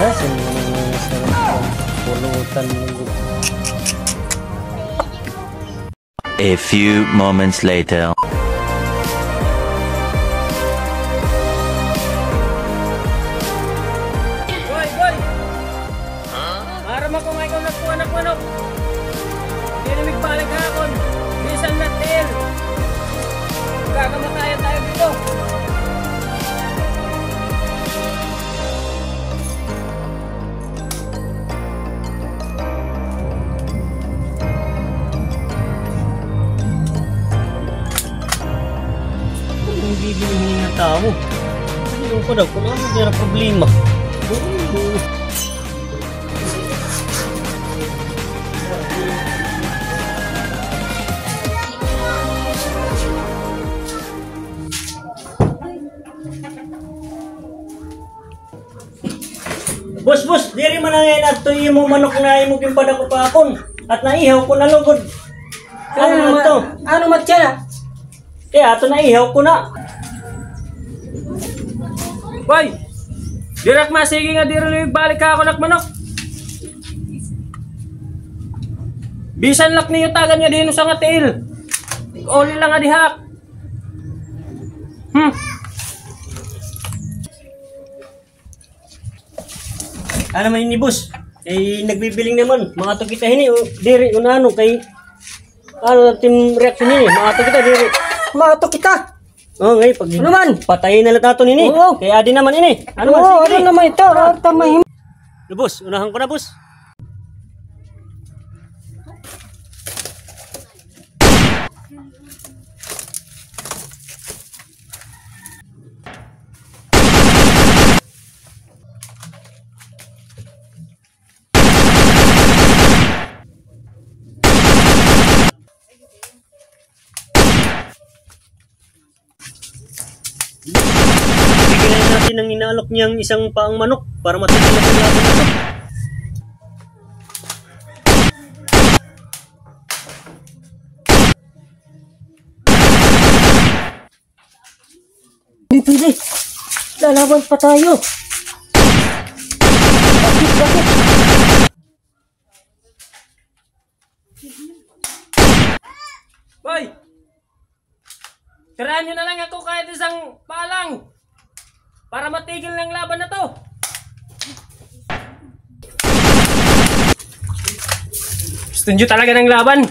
Kasi mga sa pulutan mo. A few moments later. Boy, boy! Para makumay ko nagkuha ng manok. Ano yung bibilihin ng tao? Ano ko daw? Kung ano meron problema? Oh. Bus, bus, diri man na ngayon at to mo manok na imo pimpada ko pa akon at naihaw ko na lugod. Ano na to? Ano matya? Kaya ato naihaw ko na. Boy! Dirak masige nga diri luwig balik ka ako nak manok. Bisan lak niyo tagan nga dino sa nga tail. Oli lang nga dihak. Hmm. Ano man ini bus? Eh nagbibiling naman mga to kita hini o diri unano kay ano tim reaction ini mga to kita diri. Mato kita. Oh, ngay pag Ano man? patayin na lang nato nini. Oo. Kaya adi naman ini. Ano man Oo, ano naman ito? Ah, Tamay. No, boss, unahan ko na boss. Bigyan natin ng inaalok niyang isang paang manok para matigil na sila ito. Pwede. Lalaban pa tayo. Bakit, bakit? Boy! Tirahan nyo na lang ako kahit isang palang. Para matigil ng laban na to. Gusto nyo talaga ng laban?